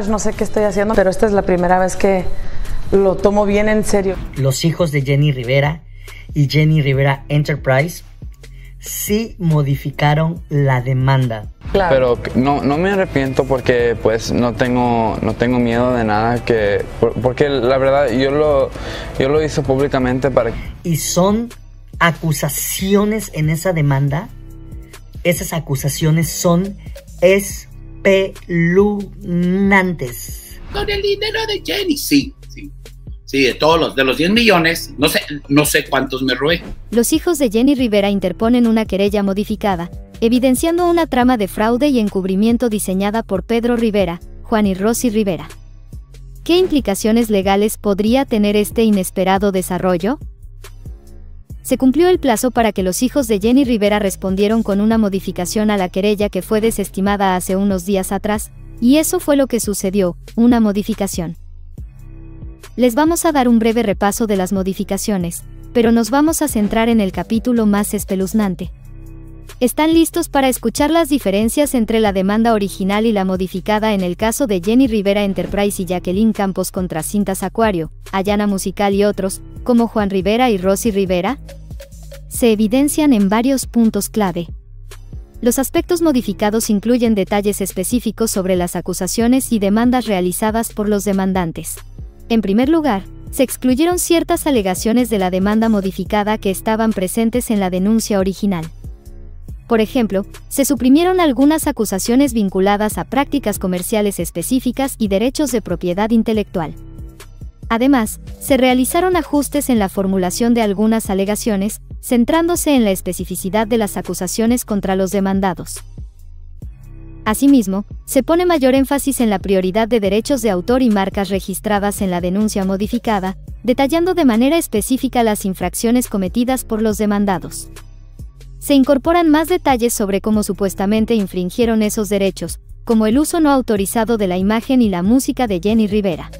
No sé qué estoy haciendo, pero esta es la primera vez que lo tomo bien en serio. Los hijos de Jenny Rivera y Jenny Rivera Enterprise sí modificaron la demanda. Pero no, no me arrepiento porque pues no tengo, no tengo miedo de nada que porque la verdad yo lo, yo lo hice públicamente para y son acusaciones en esa demanda. Esas acusaciones son es espeluznantes. Con el dinero de Jenny, sí, sí. Sí, de todos los, de los 10 millones, no sé, no sé cuántos me robé. Los hijos de Jenny Rivera interponen una querella modificada, evidenciando una trama de fraude y encubrimiento diseñada por Pedro Rivera, Juan y Rosy Rivera. ¿Qué implicaciones legales podría tener este inesperado desarrollo? Se cumplió el plazo para que los hijos de Jenny Rivera respondieron con una modificación a la querella que fue desestimada hace unos días atrás, y eso fue lo que sucedió, una modificación. Les vamos a dar un breve repaso de las modificaciones, pero nos vamos a centrar en el capítulo más espeluznante. ¿Están listos para escuchar las diferencias entre la demanda original y la modificada en el caso de Jenny Rivera Enterprise y Jacqueline Campos contra Cintas Acuario, Ayana Musical y otros, como Juan Rivera y Rosy Rivera? Se evidencian en varios puntos clave. Los aspectos modificados incluyen detalles específicos sobre las acusaciones y demandas realizadas por los demandantes. En primer lugar, se excluyeron ciertas alegaciones de la demanda modificada que estaban presentes en la denuncia original. Por ejemplo, se suprimieron algunas acusaciones vinculadas a prácticas comerciales específicas y derechos de propiedad intelectual. Además, se realizaron ajustes en la formulación de algunas alegaciones, centrándose en la especificidad de las acusaciones contra los demandados. Asimismo, se pone mayor énfasis en la prioridad de derechos de autor y marcas registradas en la denuncia modificada, detallando de manera específica las infracciones cometidas por los demandados se incorporan más detalles sobre cómo supuestamente infringieron esos derechos, como el uso no autorizado de la imagen y la música de Jenny Rivera.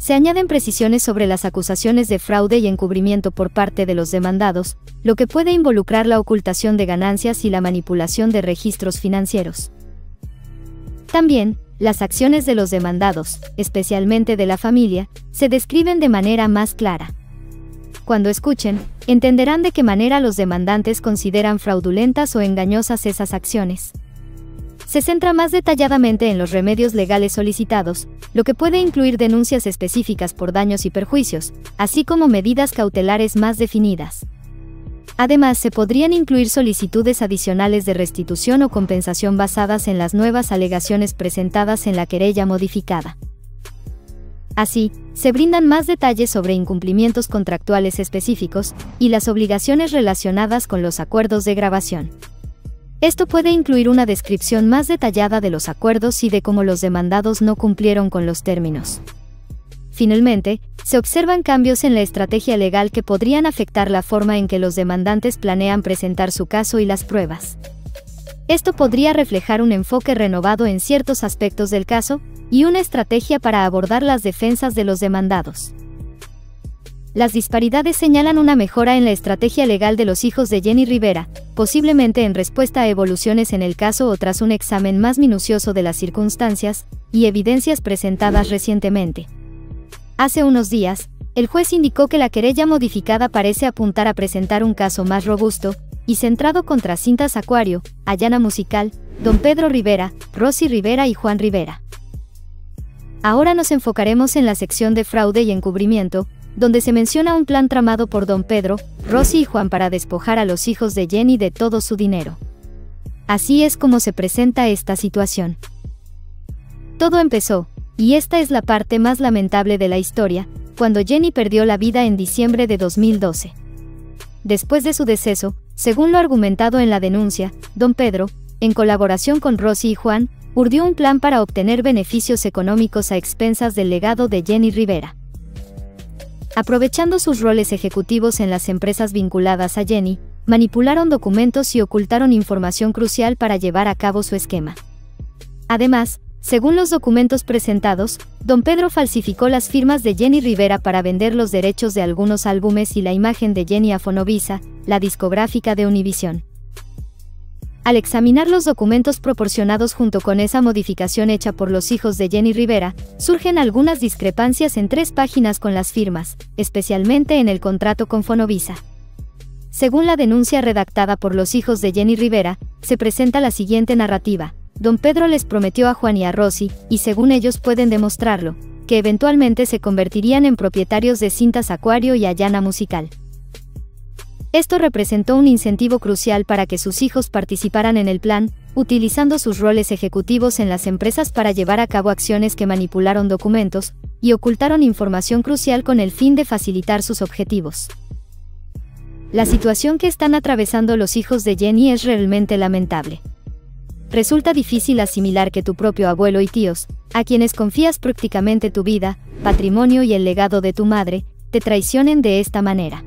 Se añaden precisiones sobre las acusaciones de fraude y encubrimiento por parte de los demandados, lo que puede involucrar la ocultación de ganancias y la manipulación de registros financieros. También, las acciones de los demandados, especialmente de la familia, se describen de manera más clara. Cuando escuchen, entenderán de qué manera los demandantes consideran fraudulentas o engañosas esas acciones. Se centra más detalladamente en los remedios legales solicitados, lo que puede incluir denuncias específicas por daños y perjuicios, así como medidas cautelares más definidas. Además, se podrían incluir solicitudes adicionales de restitución o compensación basadas en las nuevas alegaciones presentadas en la querella modificada. Así, se brindan más detalles sobre incumplimientos contractuales específicos y las obligaciones relacionadas con los acuerdos de grabación. Esto puede incluir una descripción más detallada de los acuerdos y de cómo los demandados no cumplieron con los términos. Finalmente, se observan cambios en la estrategia legal que podrían afectar la forma en que los demandantes planean presentar su caso y las pruebas. Esto podría reflejar un enfoque renovado en ciertos aspectos del caso, y una estrategia para abordar las defensas de los demandados. Las disparidades señalan una mejora en la estrategia legal de los hijos de Jenny Rivera, posiblemente en respuesta a evoluciones en el caso o tras un examen más minucioso de las circunstancias y evidencias presentadas recientemente. Hace unos días, el juez indicó que la querella modificada parece apuntar a presentar un caso más robusto y centrado contra Cintas Acuario, Ayana Musical, Don Pedro Rivera, Rosy Rivera y Juan Rivera. Ahora nos enfocaremos en la sección de fraude y encubrimiento, donde se menciona un plan tramado por don Pedro, Rosy y Juan para despojar a los hijos de Jenny de todo su dinero. Así es como se presenta esta situación. Todo empezó, y esta es la parte más lamentable de la historia, cuando Jenny perdió la vida en diciembre de 2012. Después de su deceso, según lo argumentado en la denuncia, don Pedro, en colaboración con Rosy y Juan, urdió un plan para obtener beneficios económicos a expensas del legado de Jenny Rivera. Aprovechando sus roles ejecutivos en las empresas vinculadas a Jenny, manipularon documentos y ocultaron información crucial para llevar a cabo su esquema. Además, según los documentos presentados, don Pedro falsificó las firmas de Jenny Rivera para vender los derechos de algunos álbumes y la imagen de Jenny a Fonovisa, la discográfica de Univision. Al examinar los documentos proporcionados junto con esa modificación hecha por los hijos de Jenny Rivera, surgen algunas discrepancias en tres páginas con las firmas, especialmente en el contrato con Fonovisa. Según la denuncia redactada por los hijos de Jenny Rivera, se presenta la siguiente narrativa. Don Pedro les prometió a Juan y a Rosy, y según ellos pueden demostrarlo, que eventualmente se convertirían en propietarios de cintas Acuario y Ayana Musical. Esto representó un incentivo crucial para que sus hijos participaran en el plan, utilizando sus roles ejecutivos en las empresas para llevar a cabo acciones que manipularon documentos y ocultaron información crucial con el fin de facilitar sus objetivos. La situación que están atravesando los hijos de Jenny es realmente lamentable. Resulta difícil asimilar que tu propio abuelo y tíos, a quienes confías prácticamente tu vida, patrimonio y el legado de tu madre, te traicionen de esta manera.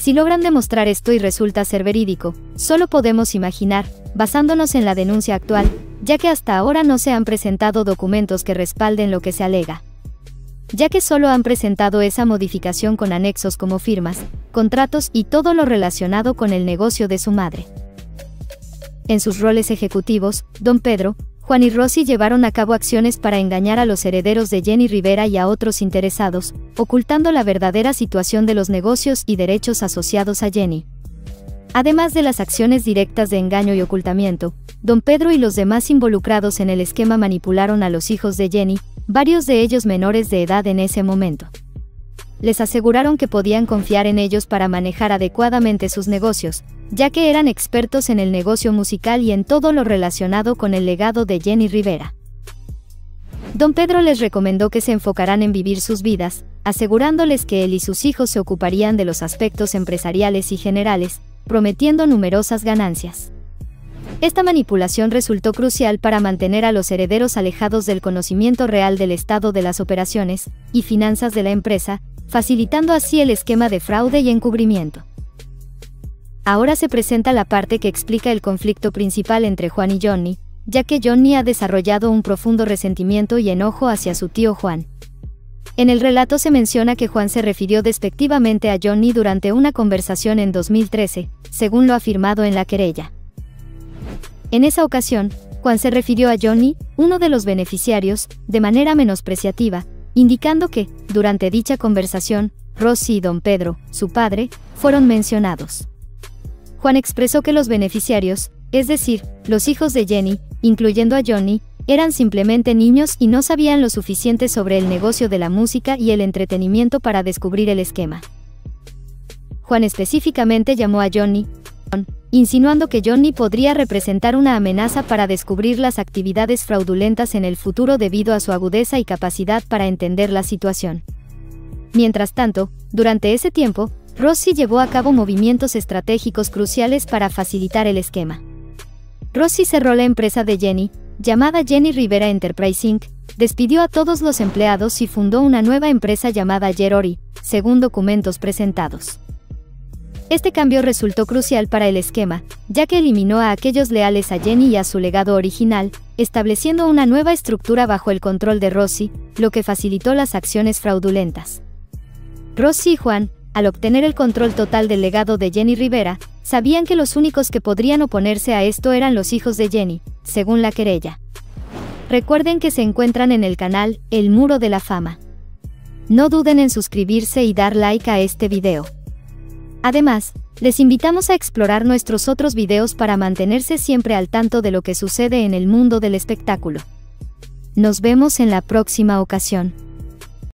Si logran demostrar esto y resulta ser verídico, solo podemos imaginar, basándonos en la denuncia actual, ya que hasta ahora no se han presentado documentos que respalden lo que se alega. Ya que solo han presentado esa modificación con anexos como firmas, contratos y todo lo relacionado con el negocio de su madre. En sus roles ejecutivos, don Pedro, Juan y Rosy llevaron a cabo acciones para engañar a los herederos de Jenny Rivera y a otros interesados, ocultando la verdadera situación de los negocios y derechos asociados a Jenny. Además de las acciones directas de engaño y ocultamiento, don Pedro y los demás involucrados en el esquema manipularon a los hijos de Jenny, varios de ellos menores de edad en ese momento. Les aseguraron que podían confiar en ellos para manejar adecuadamente sus negocios, ya que eran expertos en el negocio musical y en todo lo relacionado con el legado de Jenny Rivera. Don Pedro les recomendó que se enfocaran en vivir sus vidas, asegurándoles que él y sus hijos se ocuparían de los aspectos empresariales y generales, prometiendo numerosas ganancias. Esta manipulación resultó crucial para mantener a los herederos alejados del conocimiento real del estado de las operaciones y finanzas de la empresa, facilitando así el esquema de fraude y encubrimiento. Ahora se presenta la parte que explica el conflicto principal entre Juan y Johnny, ya que Johnny ha desarrollado un profundo resentimiento y enojo hacia su tío Juan. En el relato se menciona que Juan se refirió despectivamente a Johnny durante una conversación en 2013, según lo afirmado en la querella. En esa ocasión, Juan se refirió a Johnny, uno de los beneficiarios, de manera menospreciativa, indicando que, durante dicha conversación, Rosy y don Pedro, su padre, fueron mencionados. Juan expresó que los beneficiarios, es decir, los hijos de Jenny, incluyendo a Johnny, eran simplemente niños y no sabían lo suficiente sobre el negocio de la música y el entretenimiento para descubrir el esquema. Juan específicamente llamó a Johnny, insinuando que Johnny podría representar una amenaza para descubrir las actividades fraudulentas en el futuro debido a su agudeza y capacidad para entender la situación. Mientras tanto, durante ese tiempo, Rossi llevó a cabo movimientos estratégicos cruciales para facilitar el esquema. Rossi cerró la empresa de Jenny, llamada Jenny Rivera Enterprise Inc., despidió a todos los empleados y fundó una nueva empresa llamada Jerori, según documentos presentados. Este cambio resultó crucial para el esquema, ya que eliminó a aquellos leales a Jenny y a su legado original, estableciendo una nueva estructura bajo el control de Rossi, lo que facilitó las acciones fraudulentas. Rossi y Juan, al obtener el control total del legado de Jenny Rivera, sabían que los únicos que podrían oponerse a esto eran los hijos de Jenny, según la querella. Recuerden que se encuentran en el canal El Muro de la Fama. No duden en suscribirse y dar like a este video. Además, les invitamos a explorar nuestros otros videos para mantenerse siempre al tanto de lo que sucede en el mundo del espectáculo. Nos vemos en la próxima ocasión.